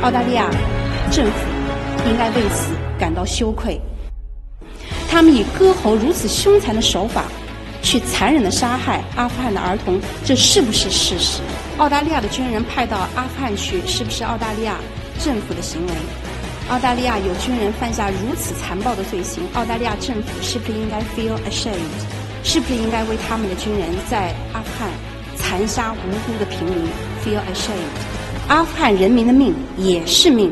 澳大利亚政府应该为此感到羞愧。他们以割喉如此凶残的手法，去残忍的杀害阿富汗的儿童，这是不是事实？澳大利亚的军人派到阿富汗去，是不是澳大利亚政府的行为？澳大利亚有军人犯下如此残暴的罪行，澳大利亚政府是不是应该 feel ashamed？是不是应该为他们的军人在阿富汗残杀无辜的平民 feel ashamed？阿富汗人民的命也是命。